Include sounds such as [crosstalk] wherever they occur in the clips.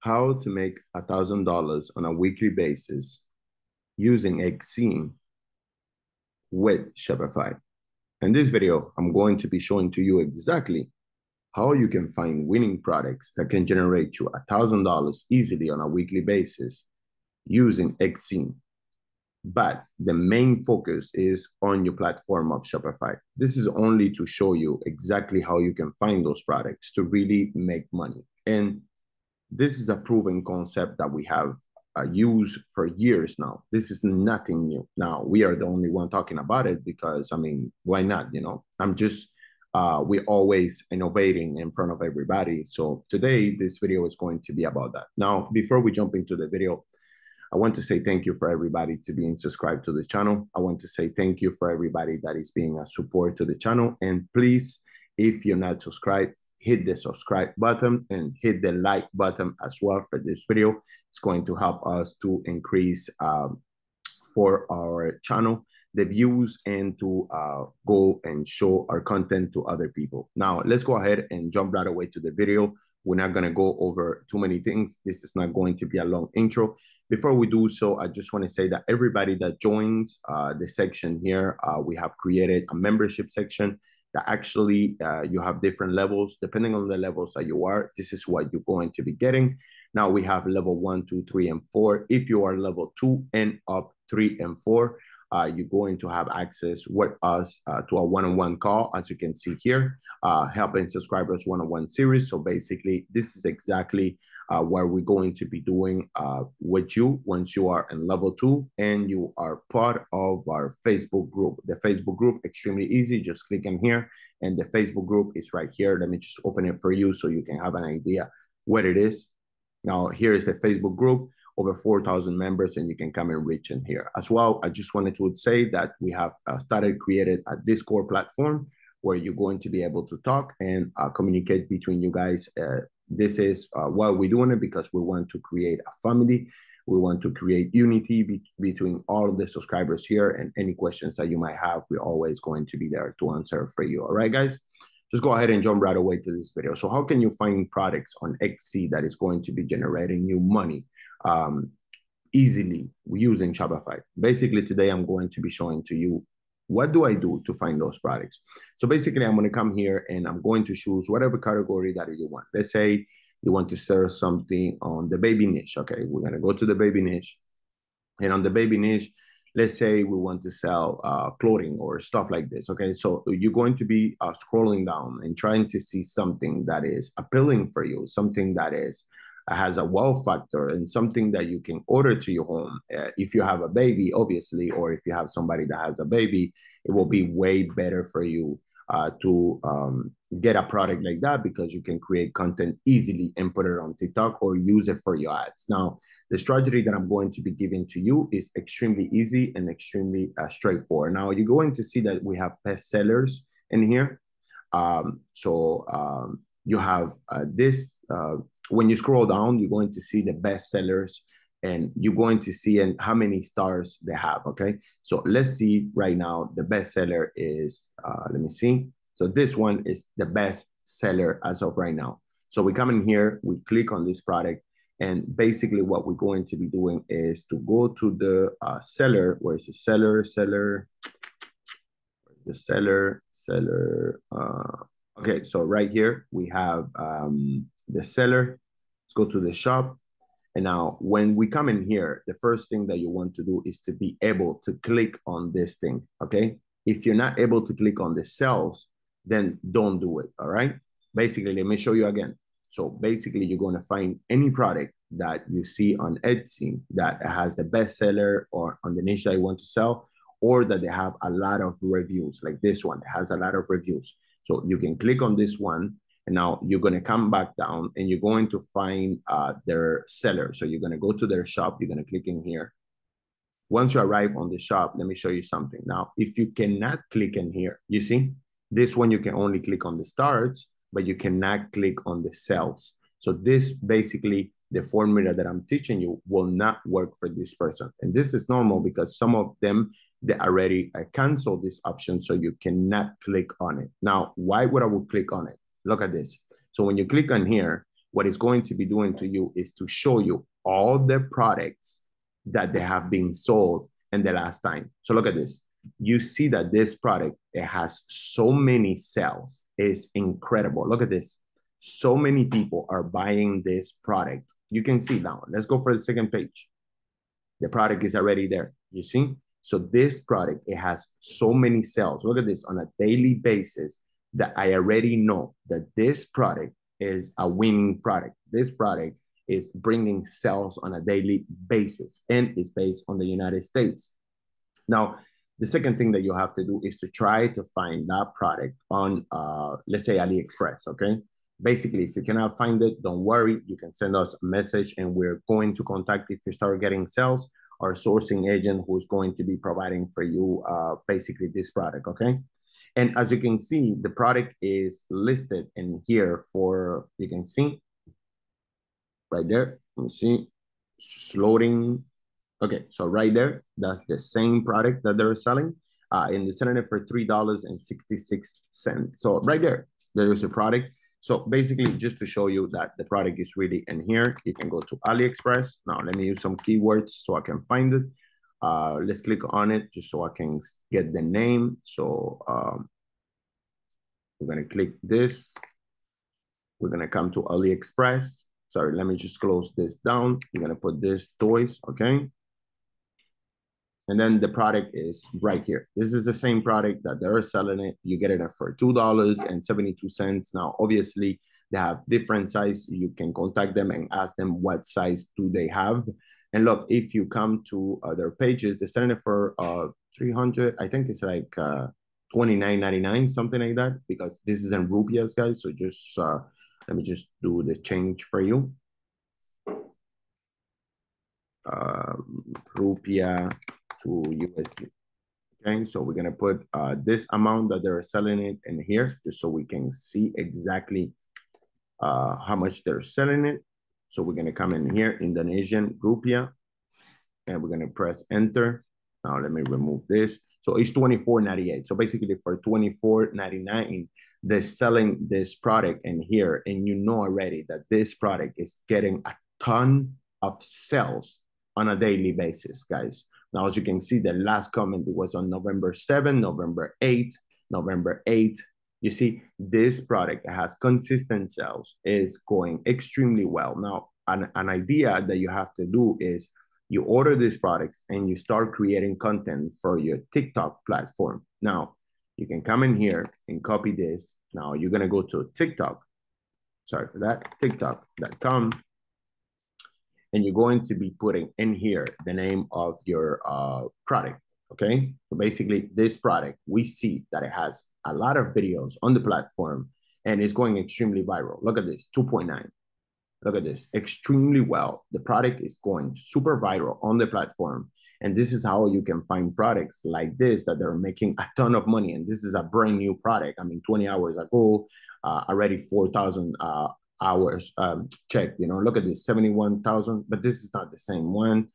how to make a $1,000 on a weekly basis using Etsy with Shopify. In this video, I'm going to be showing to you exactly how you can find winning products that can generate you $1,000 easily on a weekly basis using Etsy. But the main focus is on your platform of Shopify. This is only to show you exactly how you can find those products to really make money. And this is a proven concept that we have uh, used for years now. This is nothing new. Now we are the only one talking about it because I mean, why not? You know, I'm just uh, we're always innovating in front of everybody. So today this video is going to be about that. Now, before we jump into the video, I want to say thank you for everybody to being subscribed to the channel. I want to say thank you for everybody that is being a support to the channel. And please, if you're not subscribed, hit the subscribe button and hit the like button as well for this video. It's going to help us to increase um, for our channel the views and to uh, go and show our content to other people. Now, let's go ahead and jump right away to the video. We're not going to go over too many things. This is not going to be a long intro. Before we do so, I just want to say that everybody that joins uh, the section here, uh, we have created a membership section that actually uh, you have different levels. Depending on the levels that you are, this is what you're going to be getting. Now we have level one, two, three, and four. If you are level two and up three and four, uh, you're going to have access with us uh, to a one-on-one call, as you can see here, uh, helping subscribers one-on-one series. So basically, this is exactly uh, where we're going to be doing uh, with you once you are in level two and you are part of our Facebook group. The Facebook group, extremely easy. Just click in here and the Facebook group is right here. Let me just open it for you so you can have an idea what it is. Now, here is the Facebook group, over 4,000 members, and you can come and reach in here. As well, I just wanted to say that we have uh, started created a Discord platform where you're going to be able to talk and uh, communicate between you guys uh, this is uh, why we're doing it because we want to create a family. We want to create unity be between all the subscribers here and any questions that you might have, we're always going to be there to answer for you. All right, guys? Just go ahead and jump right away to this video. So how can you find products on Etsy that is going to be generating you money um, easily using Shopify? Basically, today I'm going to be showing to you what do I do to find those products? So basically, I'm going to come here and I'm going to choose whatever category that you want. Let's say you want to sell something on the baby niche. Okay, we're going to go to the baby niche. And on the baby niche, let's say we want to sell uh, clothing or stuff like this. Okay, so you're going to be uh, scrolling down and trying to see something that is appealing for you, something that is has a wow factor and something that you can order to your home. Uh, if you have a baby, obviously, or if you have somebody that has a baby, it will be way better for you uh, to um, get a product like that because you can create content easily and put it on TikTok or use it for your ads. Now, the strategy that I'm going to be giving to you is extremely easy and extremely uh, straightforward. Now, you're going to see that we have best sellers in here. Um, so um, you have uh, this uh, when you scroll down, you're going to see the best sellers and you're going to see and how many stars they have. Okay. So let's see right now. The best seller is, uh, let me see. So this one is the best seller as of right now. So we come in here, we click on this product, and basically what we're going to be doing is to go to the uh, seller. Where is the seller? Seller. The seller. Seller. Uh, okay. So right here we have um, the seller. Let's go to the shop. And now when we come in here, the first thing that you want to do is to be able to click on this thing, okay? If you're not able to click on the cells, then don't do it, all right? Basically, let me show you again. So basically, you're going to find any product that you see on Etsy that has the bestseller or on the niche that you want to sell, or that they have a lot of reviews, like this one has a lot of reviews. So you can click on this one and now you're going to come back down and you're going to find uh, their seller. So you're going to go to their shop. You're going to click in here. Once you arrive on the shop, let me show you something. Now, if you cannot click in here, you see, this one you can only click on the starts, but you cannot click on the cells. So this basically, the formula that I'm teaching you will not work for this person. And this is normal because some of them, they already uh, canceled this option, so you cannot click on it. Now, why would I would click on it? Look at this. So when you click on here, what it's going to be doing to you is to show you all the products that they have been sold in the last time. So look at this. You see that this product, it has so many sales. It's incredible. Look at this. So many people are buying this product. You can see now. Let's go for the second page. The product is already there. You see? So this product, it has so many sales. Look at this on a daily basis that I already know that this product is a winning product. This product is bringing sales on a daily basis and is based on the United States. Now, the second thing that you have to do is to try to find that product on, uh, let's say, AliExpress, okay? Basically, if you cannot find it, don't worry. You can send us a message and we're going to contact if you start getting sales our sourcing agent who's going to be providing for you uh, basically this product, okay? And as you can see, the product is listed in here for, you can see, right there, let me see, it's loading. Okay, so right there, that's the same product that they're selling. Uh, and they're selling it for $3.66. So right there, there is a product. So basically, just to show you that the product is really in here, you can go to AliExpress. Now, let me use some keywords so I can find it. Uh, let's click on it just so I can get the name. So um, we're going to click this. We're going to come to AliExpress. Sorry, let me just close this down. We're going to put this toys, okay? And then the product is right here. This is the same product that they're selling it. You get it for $2.72. Now, obviously, they have different size. You can contact them and ask them what size do they have. And look, if you come to uh, their pages, they're selling it for uh, 300. I think it's like uh, 29.99, something like that, because this is in rupias, guys. So just uh, let me just do the change for you. Uh, to USD. Okay, so we're gonna put uh, this amount that they're selling it in here, just so we can see exactly uh, how much they're selling it. So we're gonna come in here, Indonesian rupiah, and we're gonna press enter. Now let me remove this. So it's 24.98. So basically for 24.99, they're selling this product in here, and you know already that this product is getting a ton of sales on a daily basis, guys. Now, as you can see, the last comment was on November 7, November 8, November 8. You see, this product has consistent sales, is going extremely well. Now, an, an idea that you have to do is you order these products and you start creating content for your TikTok platform. Now, you can come in here and copy this. Now, you're going to go to TikTok. Sorry for that, tiktok.com and you're going to be putting in here the name of your uh, product. Okay. So basically, this product, we see that it has a lot of videos on the platform and it's going extremely viral. Look at this 2.9. Look at this extremely well. The product is going super viral on the platform. And this is how you can find products like this that they're making a ton of money. And this is a brand new product. I mean, 20 hours ago, uh, already 4,000 uh, hours um, check. You know, look at this 71,000, but this is not the same one.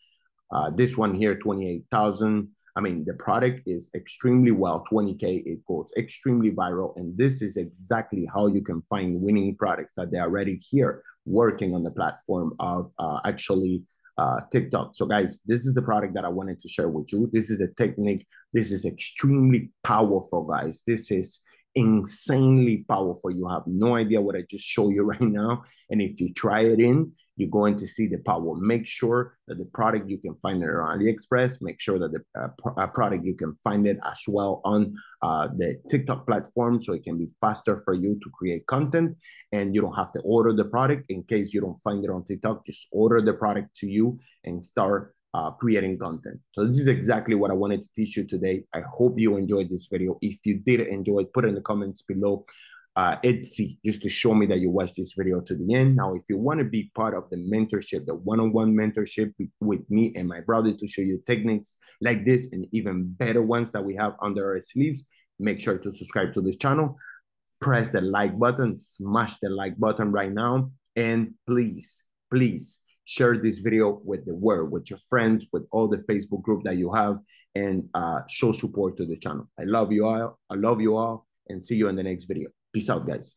Uh, this one here, 28,000. I mean, the product is extremely well, 20K, it goes extremely viral. And this is exactly how you can find winning products that they are already here working on the platform of uh, actually uh, TikTok. So guys, this is the product that I wanted to share with you. This is the technique. This is extremely powerful, guys. This is insanely powerful. You have no idea what I just showed you [laughs] right now. And if you try it in, you're going to see the power. Make sure that the product you can find it on AliExpress. Make sure that the uh, product you can find it as well on uh, the TikTok platform, so it can be faster for you to create content. And you don't have to order the product in case you don't find it on TikTok. Just order the product to you and start uh, creating content. So this is exactly what I wanted to teach you today. I hope you enjoyed this video. If you did enjoy, it, put in the comments below uh, Etsy just to show me that you watched this video to the end. Now, if you want to be part of the mentorship, the one-on-one mentorship with me and my brother to show you techniques like this and even better ones that we have under our sleeves, make sure to subscribe to this channel. Press the like button, smash the like button right now. And please, please share this video with the world, with your friends, with all the Facebook group that you have, and uh, show support to the channel. I love you all. I love you all, and see you in the next video. Peace out, guys.